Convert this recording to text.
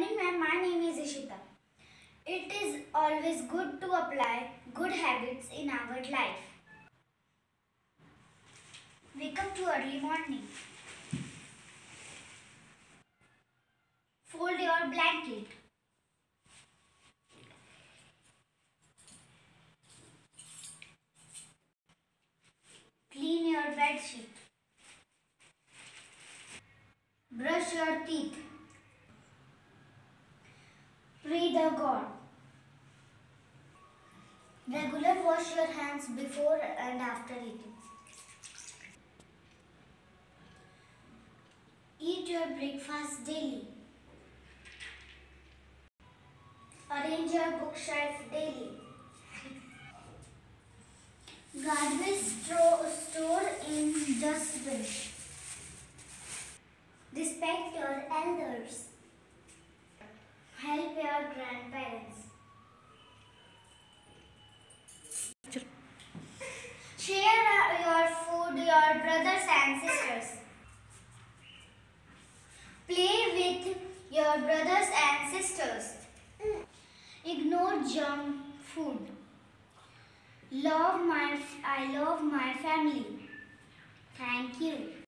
morning, ma'am. My name is Ishita. It is always good to apply good habits in our life. Wake up to early morning. Fold your blanket. Clean your bed sheet. Brush your teeth. Pray the God. Regular wash your hands before and after eating. Eat your breakfast daily. Arrange your bookshelf daily. Garbage stro- store in dustbin. Respect your elders. Grandparents. Share uh, your food your brothers and sisters. Play with your brothers and sisters. Ignore junk food. Love my I love my family. Thank you.